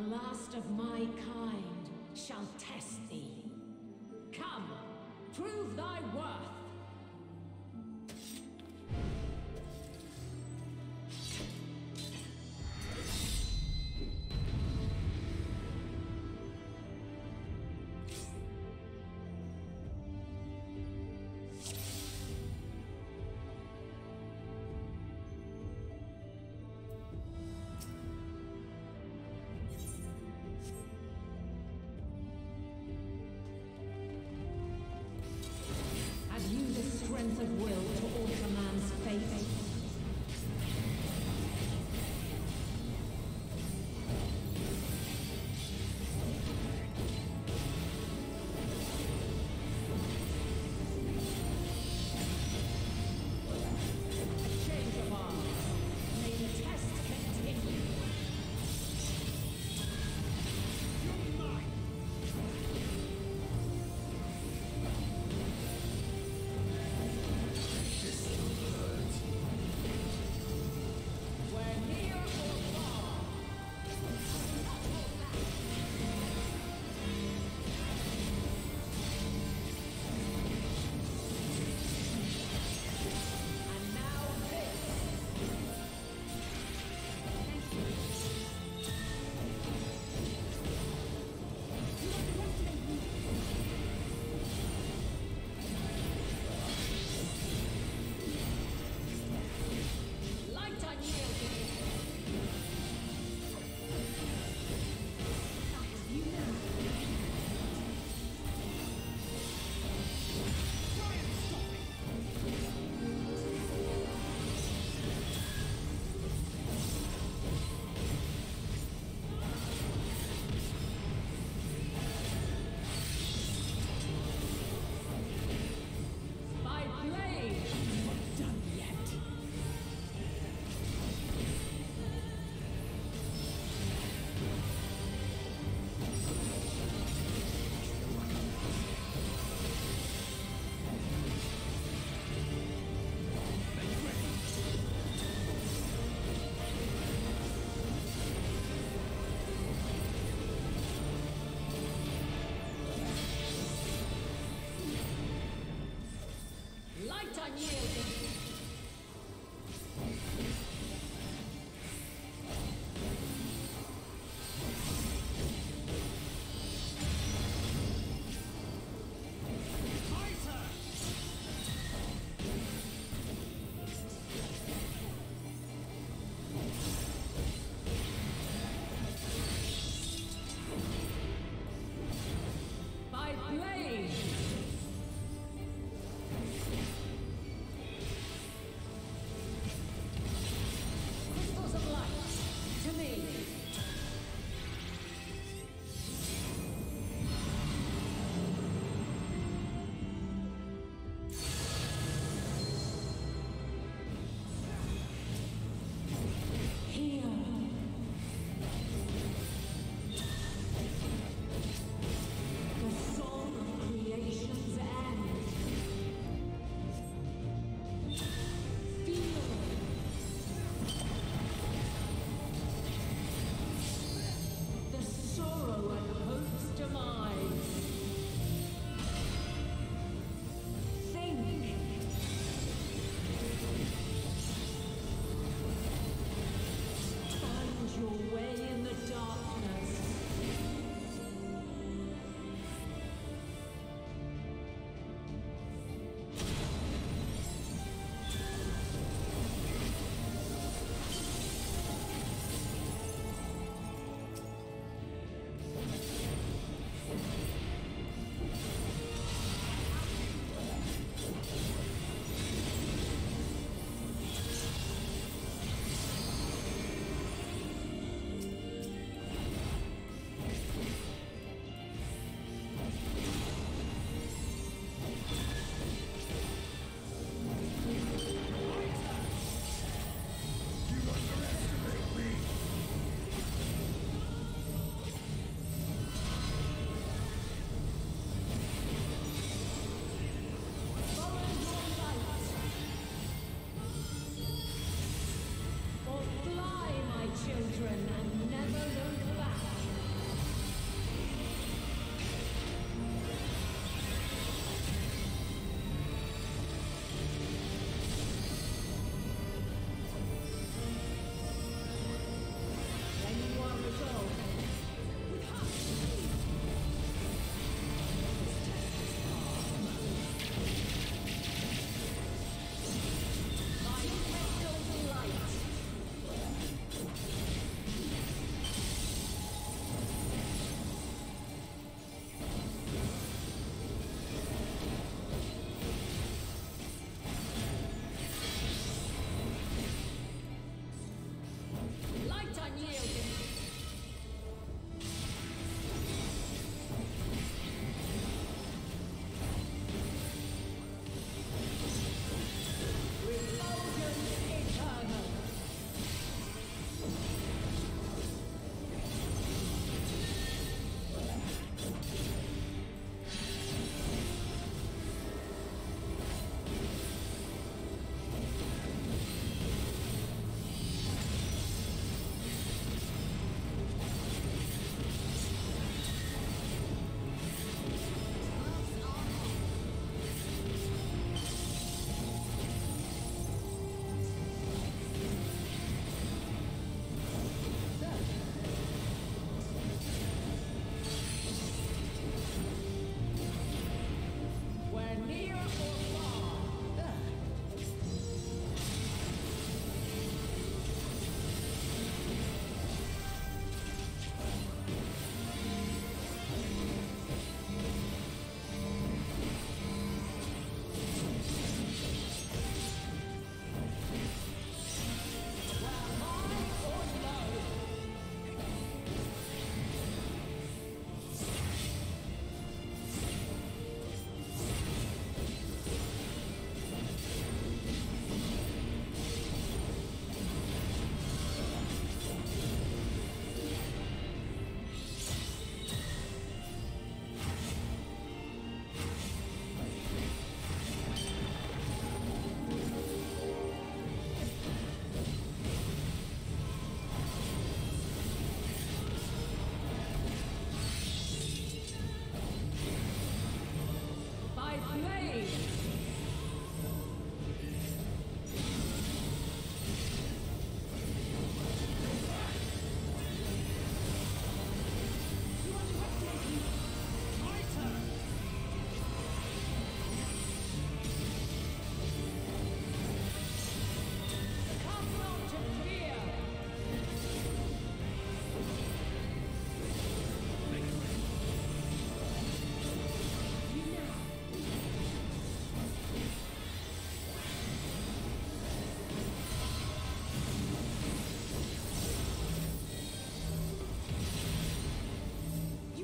The last of my kind shall test thee. Come, prove thy worth!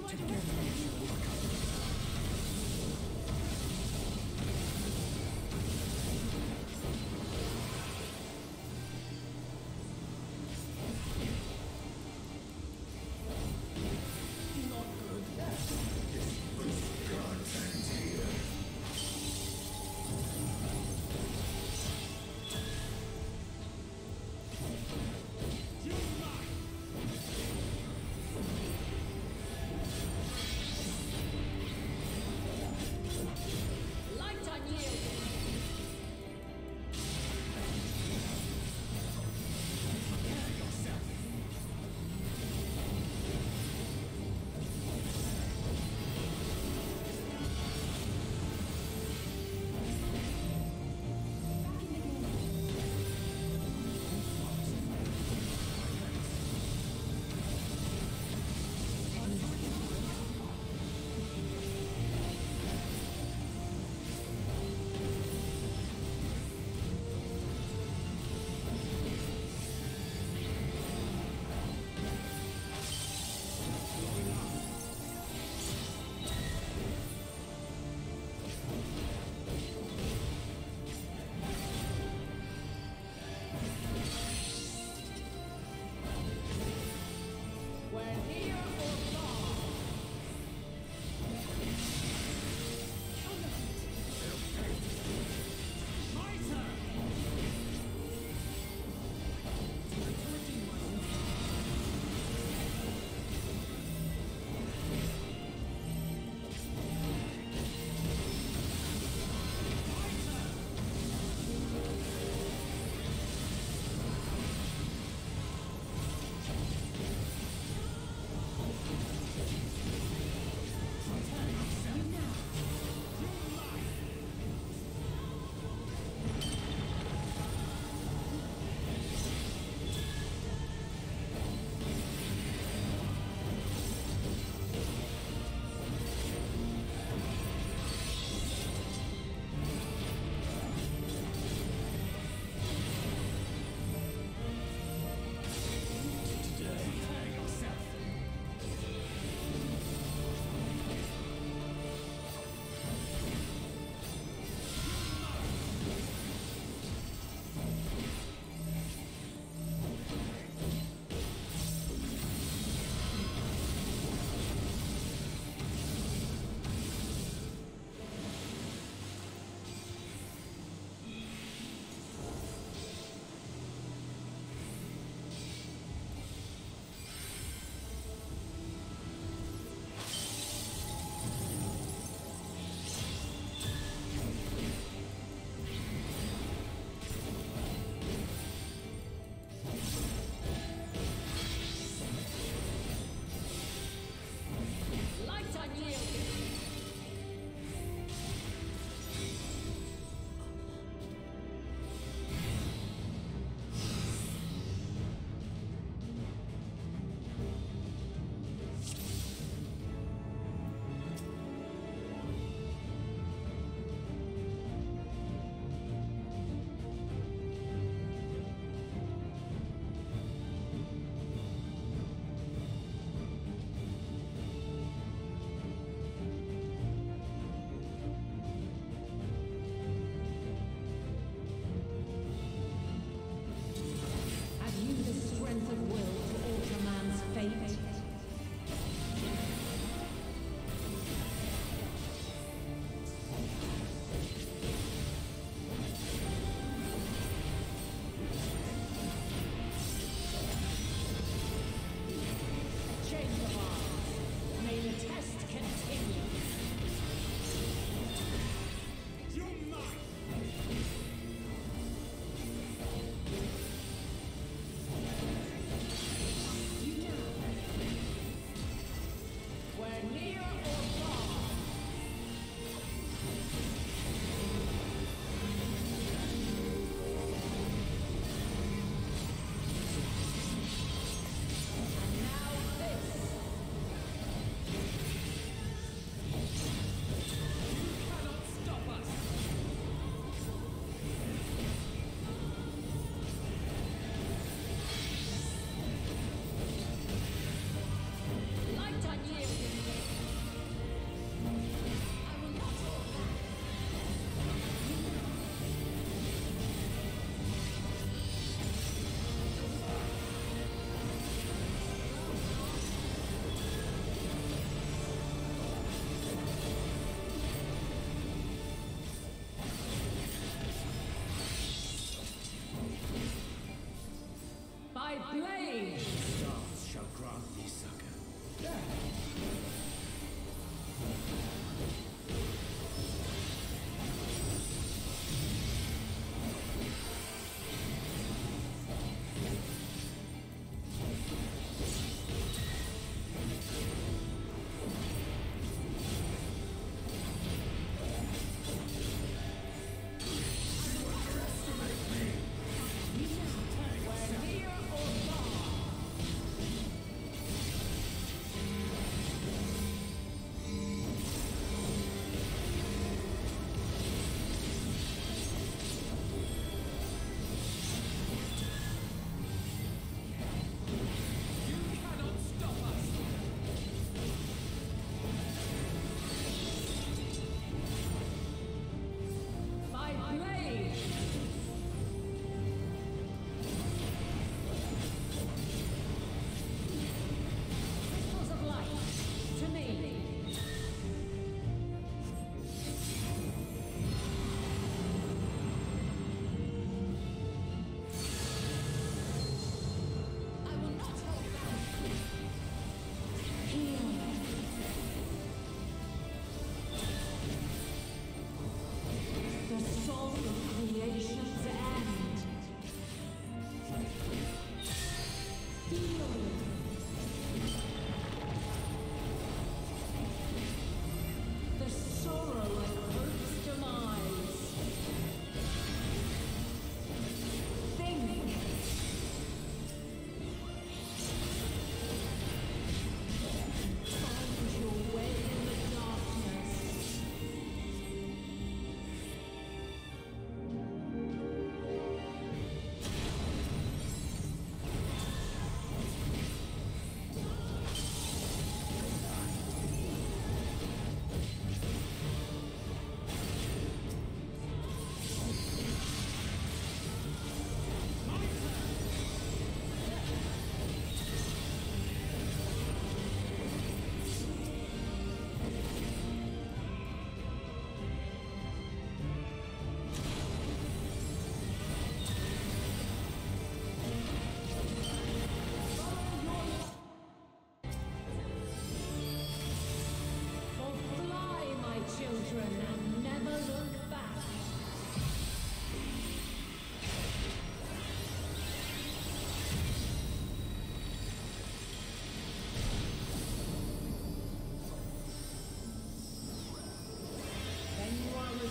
Together.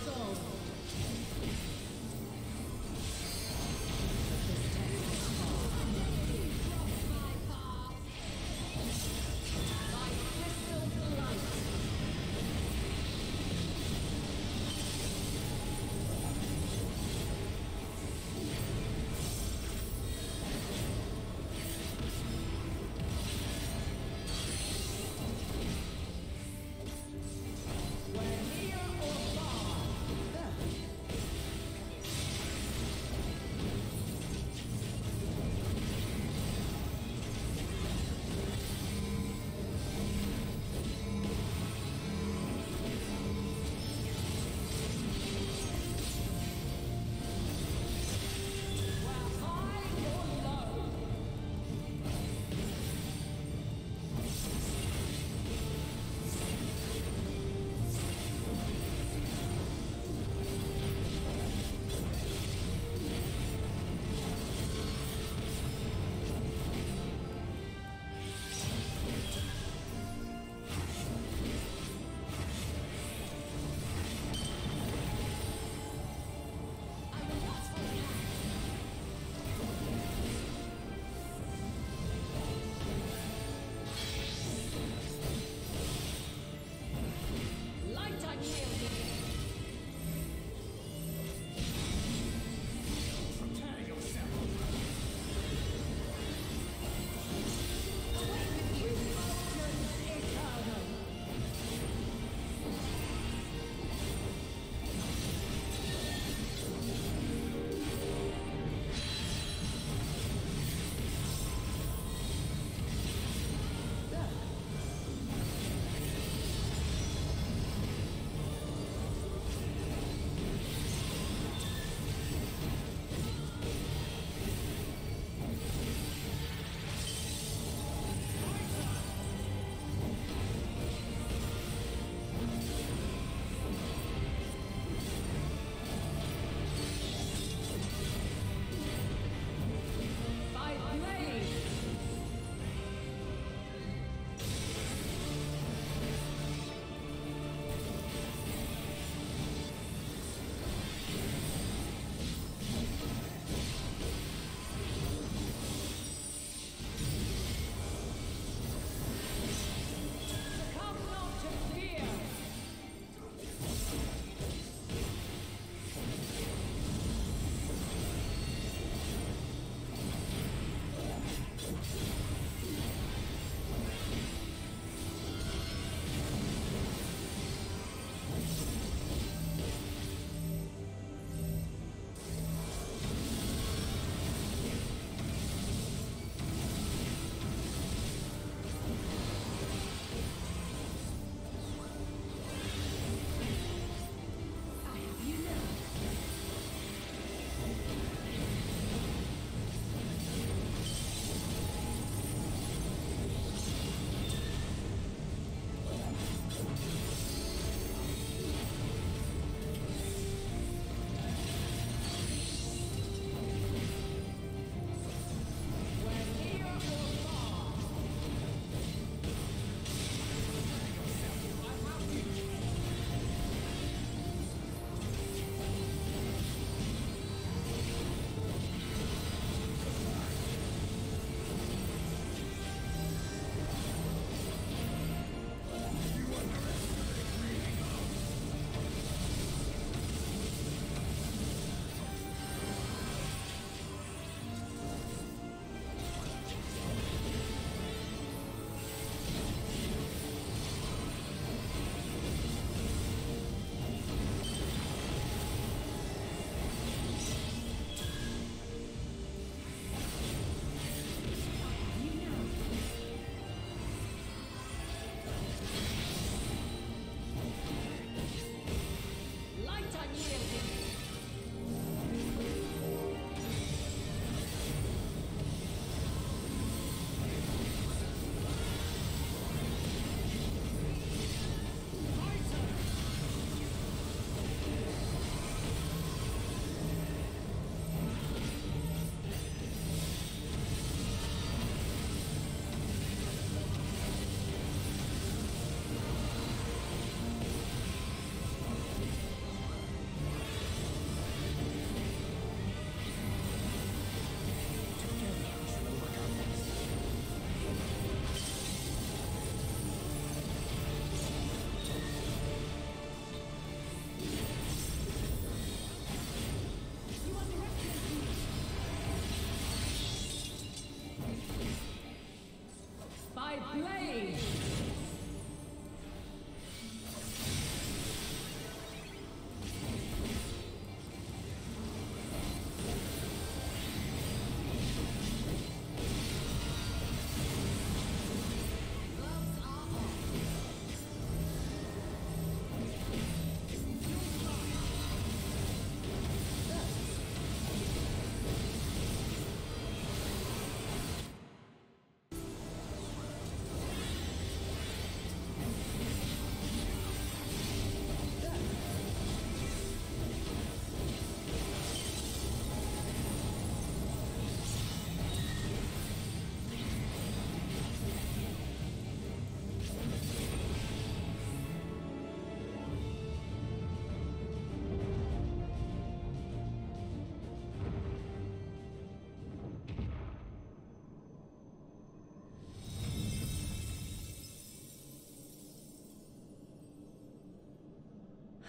years.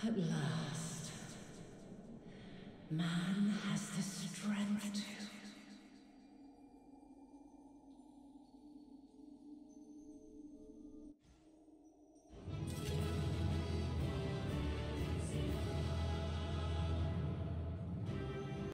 At last, man has the strength to